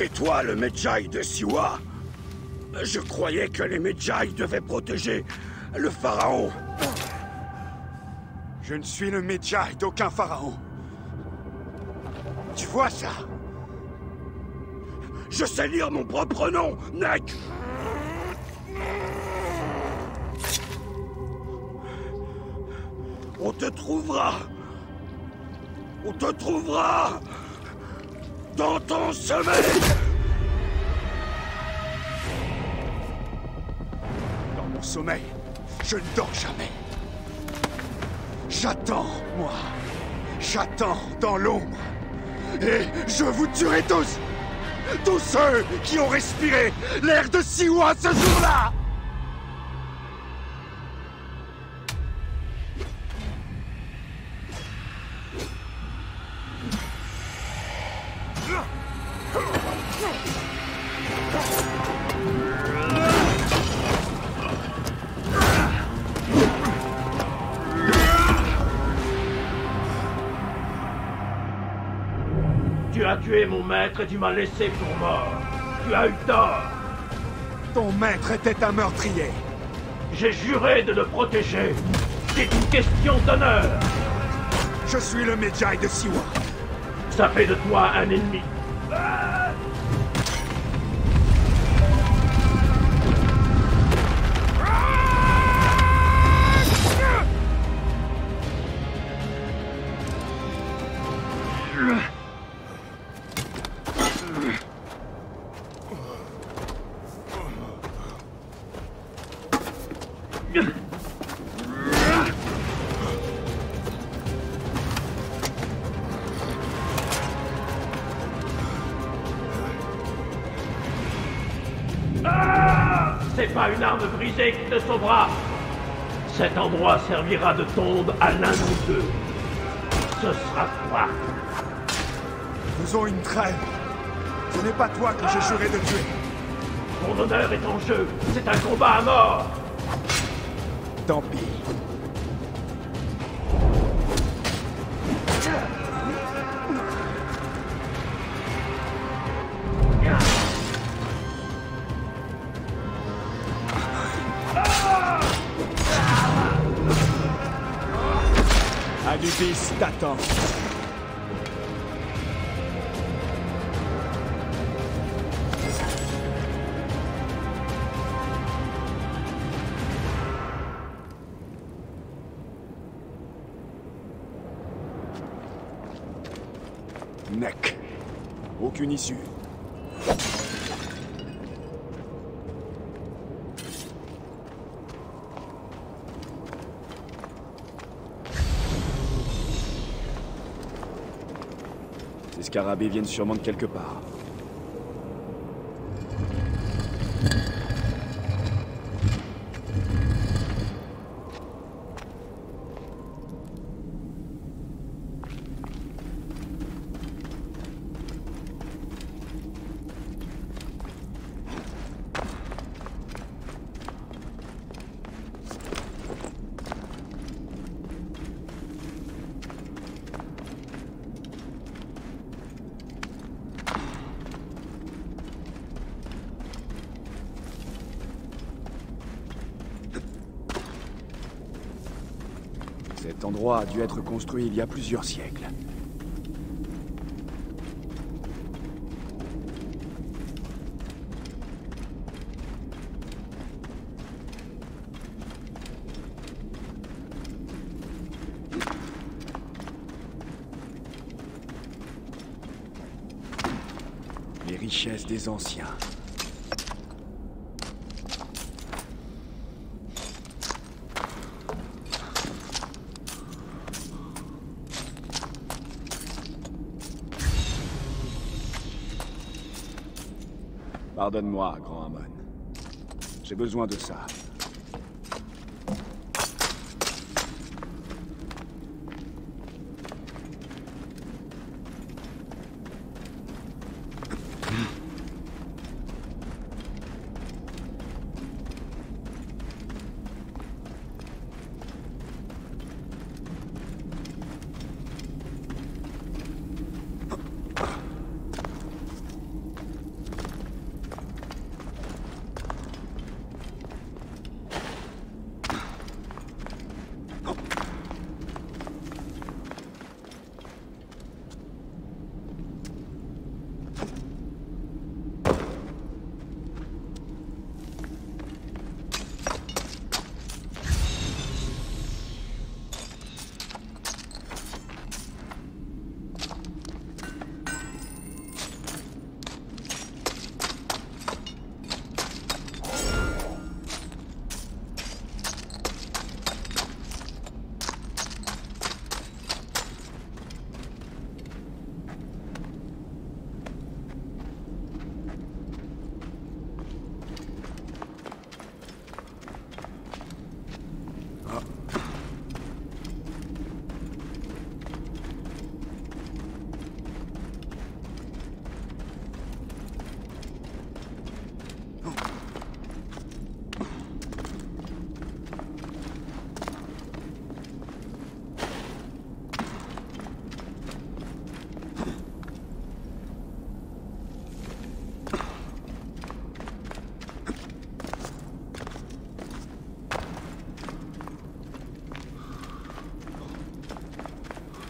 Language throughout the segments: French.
C'est toi le Medjay de Siwa. Je croyais que les Medjay devaient protéger le pharaon. Je ne suis le Medjay d'aucun pharaon. Tu vois ça? Je sais lire mon propre nom, Nek On te trouvera. On te trouvera Dans ton sommeil Dans mon sommeil, je ne dors jamais. J'attends, moi. J'attends dans l'ombre. Et je vous tuerai tous Tous ceux qui ont respiré l'air de Siwa ce jour-là as tué mon maître et tu m'as laissé pour mort. Tu as eu tort. Ton maître était un meurtrier. J'ai juré de le protéger. C'est une question d'honneur. Je suis le Medjay de Siwa. Ça fait de toi un ennemi. C'est pas une arme brisée qui te sauvera. Cet endroit servira de tombe à l'un ou deux. Ce sera toi. Faisons une trêve. Ce n'est pas toi que j'ai juré de tuer. Ton honneur est en jeu. C'est un combat à mort. Tant pis. Anubis t'attend. Aucune issue. Ces scarabées viennent sûrement de quelque part. Cet endroit a dû être construit il y a plusieurs siècles. Les richesses des anciens. Pardonne-moi, grand Amon. J'ai besoin de ça.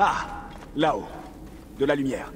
Ah Là-haut. De la lumière.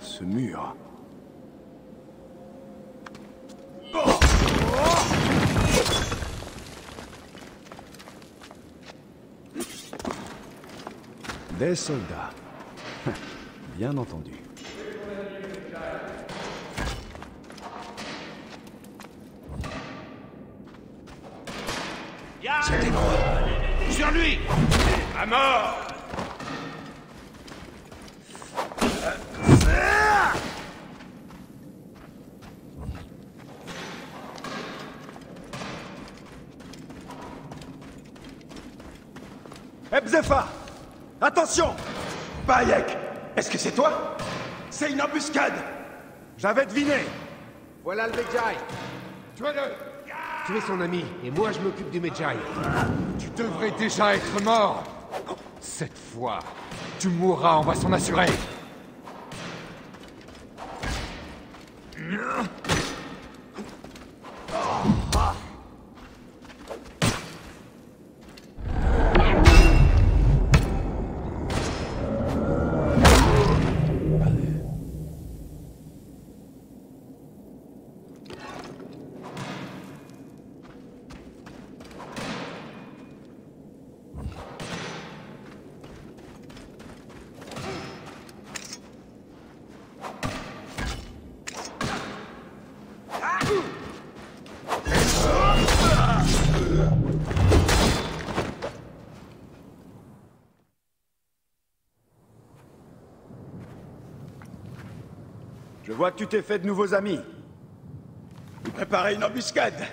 Ce Des soldats. Bien entendu. C'était moi. Sur lui À mort Attention. Bayek Est-ce que c'est toi? C'est une embuscade. J'avais deviné. Voilà le Medjay. Tuez-le Tu es son ami, et moi je m'occupe du Medjay. Tu devrais déjà être mort. Cette fois, tu mourras, on va s'en assurer Je vois que tu t'es fait de nouveaux amis. Préparez une embuscade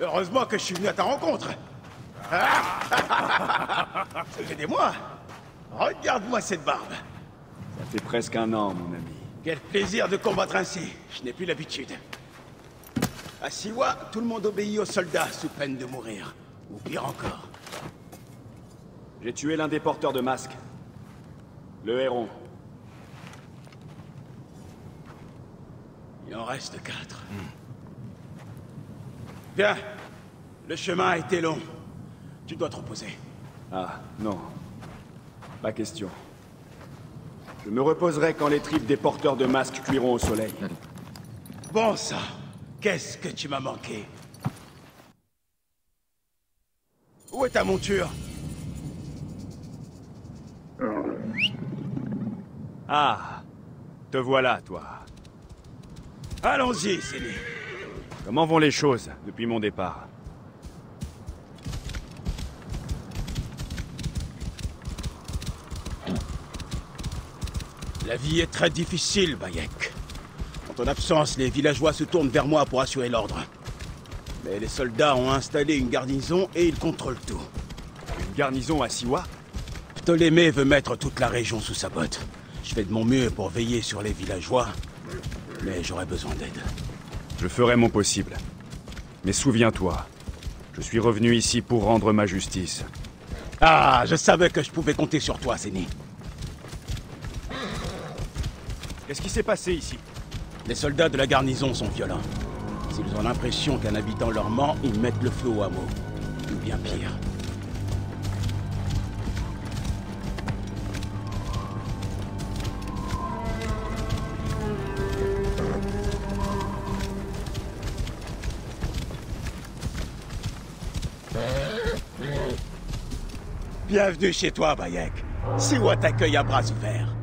Heureusement que je suis venu à ta rencontre Ça fait des mois Regarde-moi cette barbe Ça fait presque un an, mon ami. Quel plaisir de combattre ainsi Je n'ai plus l'habitude. À Siwa, tout le monde obéit aux soldats sous peine de mourir. Ou pire encore. J'ai tué l'un des porteurs de masques. Le héron. Il en reste quatre. Bien. Le chemin a été long. Tu dois te reposer. Ah, non. Pas question. Je me reposerai quand les tripes des porteurs de masques cuiront au soleil. Bon sang, qu'est-ce que tu m'as manqué? Où est ta monture? Ah, te voilà, toi. Allons-y, Céline. Comment vont les choses depuis mon départ? La vie est très difficile, Bayek. En ton absence, les villageois se tournent vers moi pour assurer l'ordre. Mais les soldats ont installé une garnison et ils contrôlent tout. Une garnison à Siwa? Ptolémée veut mettre toute la région sous sa botte. Je fais de mon mieux pour veiller sur les villageois, mais j'aurais besoin d'aide. Je ferai mon possible. Mais souviens-toi, je suis revenu ici pour rendre ma justice. Ah, je savais que je pouvais compter sur toi, Zéni. Qu'est-ce qui s'est passé ici? Les soldats de la garnison sont violents. S'ils ont l'impression qu'un habitant leur ment, ils mettent le feu au hameau. Ou bien pire. Bienvenue chez toi, Bayek. C'est où t'accueille à bras ouverts.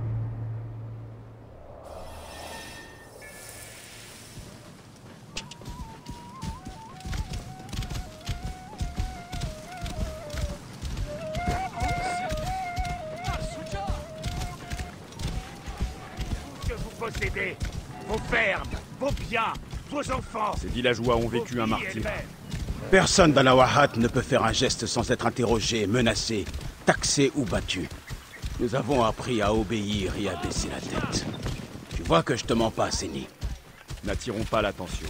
Ces villageois ont vécu un martyr. Personne dans la Wahat ne peut faire un geste sans être interrogé, menacé, taxé ou battu. Nous avons appris à obéir et à baisser la tête. Tu vois que je te mens pas, Séni. N'attirons pas l'attention.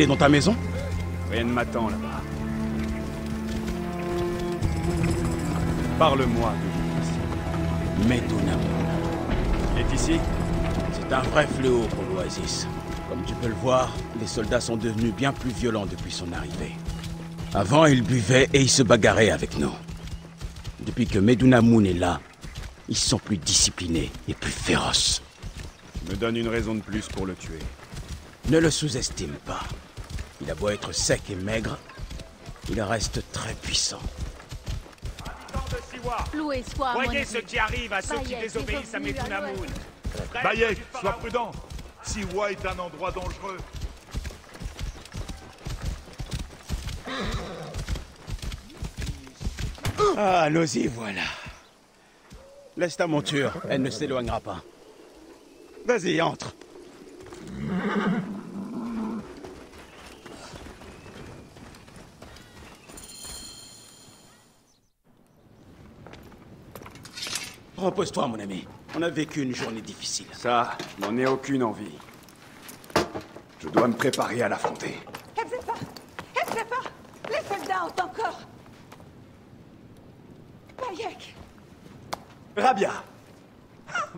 Aller dans ta maison Rien ne m'attend là-bas. Parle-moi de Medunam. Il est ici C'est un vrai fléau pour l'Oasis. Comme tu peux le voir, les soldats sont devenus bien plus violents depuis son arrivée. Avant, ils buvaient et ils se bagarraient avec nous. Depuis que Medunamun est là, ils sont plus disciplinés et plus féroces. Me donnes une raison de plus pour le tuer. Ne le sous-estime pas. Il a beau être sec et maigre, il reste très puissant. Habitants de Siwa, Loué soit mon voyez ce qui arrive à ceux qui Bayek désobéissent à. Frère Bayek, sois prudent. Siwa est un endroit dangereux. Ah, nous y voilà. Laisse ta monture, elle ne s'éloignera pas. Vas-y, entre. Repose-toi, mon ami. On a vécu une journée difficile. Ça, je n'en ai aucune envie. Je dois me préparer à l'affronter. Hebzefa Les soldats ont encore Bayek Rabia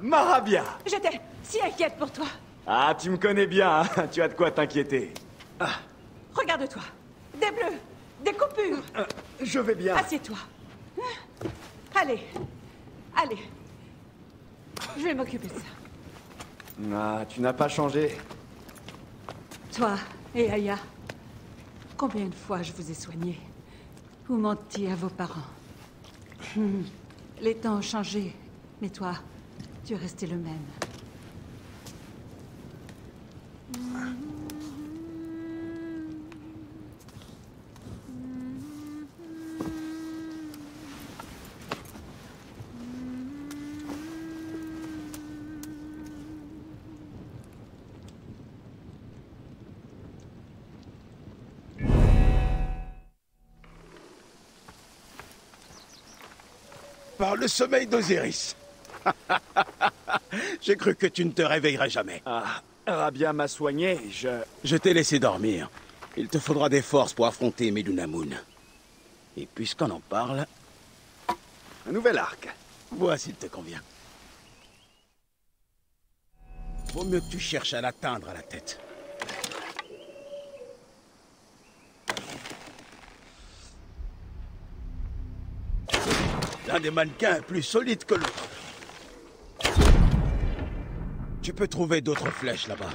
Marabia J'étais si inquiète pour toi. Ah, tu me connais bien, hein tu as de quoi t'inquiéter. Regarde-toi. Des bleus, des coupures. Je vais bien. Assieds-toi. Allez, allez. Je vais m'occuper de ça. Ah, tu n'as pas changé. Toi et Aya, combien de fois je vous ai soigné Ou menti à vos parents? Hmm. Les temps ont changé, mais toi, tu es resté le même. Par le sommeil d'Osiris. J'ai cru que tu ne te réveillerais jamais. Ah, Rabia m'a soigné, je... Je t'ai laissé dormir. Il te faudra des forces pour affronter Medunamun. Et puisqu'on en parle, Un nouvel arc. vois s'il te convient. Vaut mieux que tu cherches à l'atteindre à la tête. L'un des mannequins est plus solide que l'autre. Tu peux trouver d'autres flèches là-bas.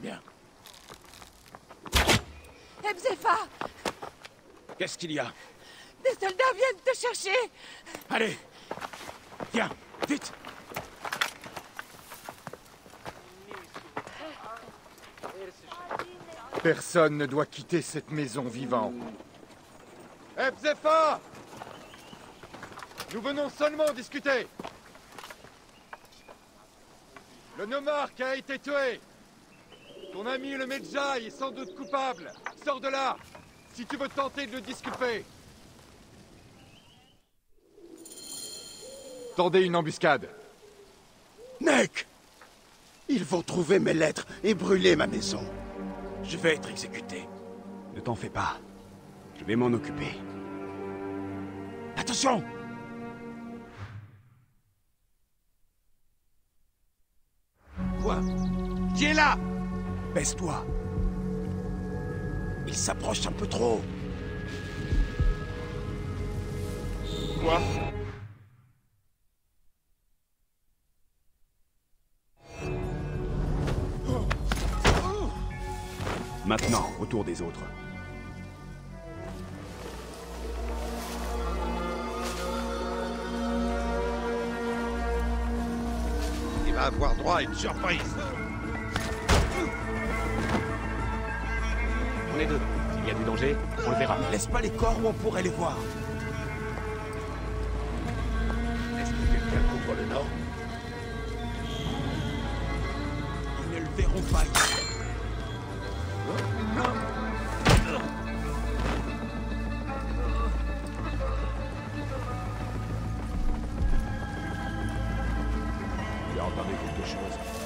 Bien. Hebzefa Qu'est-ce qu'il y a? Des soldats viennent te chercher Allez Viens, vite Personne ne doit quitter cette maison vivant. Eh, Bzefa Nous venons seulement discuter. Le nomarque a été tué. Ton ami le Medjay est sans doute coupable. Sors de là Si tu veux tenter de le disculper. Tendez une embuscade. Mec! Ils vont trouver mes lettres et brûler ma maison. Je vais être exécuté. Ne t'en fais pas. Je vais m'en occuper. Attention Quoi? Qui est là? Baisse-toi. Il s'approche un peu trop. Quoi? Maintenant, au tour des autres. Il va avoir droit à une surprise. On est deux. S'il y a du danger, on le verra. Laisse pas les corps où on pourrait les voir. Est-ce que quelqu'un couvre le nord? Ils ne le verront pas entendu quelque chose.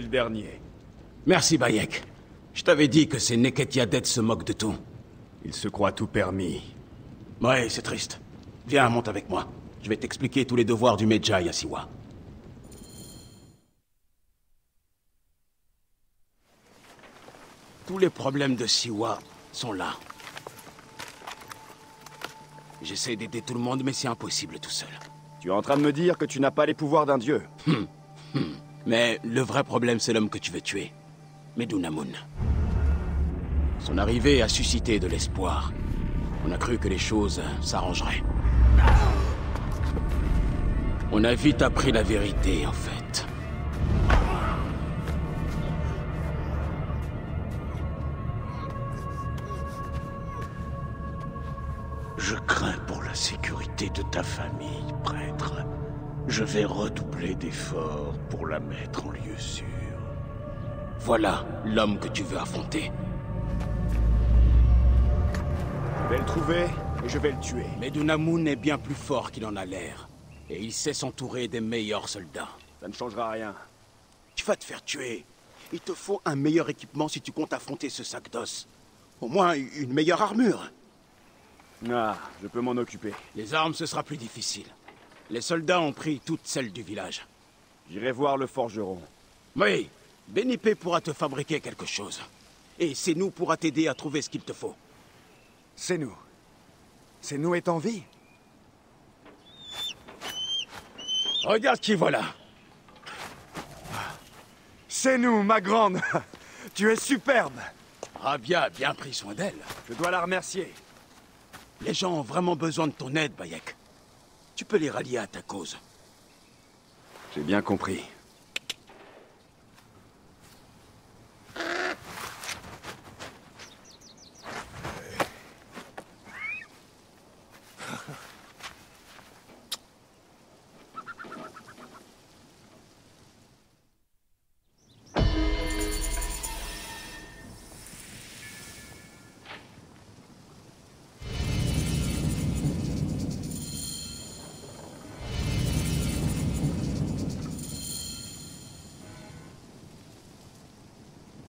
Le dernier. Merci, Bayek. Je t'avais dit que ces Neketiadet se moquent de tout. Il se croit tout permis. Ouais, c'est triste. Viens, monte avec moi. Je vais t'expliquer tous les devoirs du Medjay à Siwa. Tous les problèmes de Siwa sont là. J'essaie d'aider tout le monde, mais c'est impossible tout seul. Tu es en train de me dire que tu n'as pas les pouvoirs d'un dieu Mais le vrai problème, c'est l'homme que tu veux tuer. Medunamun. Son arrivée a suscité de l'espoir. On a cru que les choses s'arrangeraient. On a vite appris la vérité, en fait. Je crains pour la sécurité de ta famille. Je vais redoubler d'efforts pour la mettre en lieu sûr. Voilà l'homme que tu veux affronter. Je vais le trouver et je vais le tuer. Medunamun est bien plus fort qu'il en a l'air. Et il sait s'entourer des meilleurs soldats. Ça ne changera rien. Tu vas te faire tuer. Il te faut un meilleur équipement si tu comptes affronter ce sac d'os. Au moins une meilleure armure. Ah, je peux m'en occuper. Les armes, ce sera plus difficile. Les soldats ont pris toutes celles du village. J'irai voir le forgeron. Oui, Benipé pourra te fabriquer quelque chose. Et c'est nous pourra t'aider à trouver ce qu'il te faut. C'est nous. C'est nous est en vie. Regarde qui voilà. C'est nous, ma grande. tu es superbe. Rabia a bien pris soin d'elle. Je dois la remercier. Les gens ont vraiment besoin de ton aide, Bayek. Tu peux les rallier à ta cause. J'ai bien compris.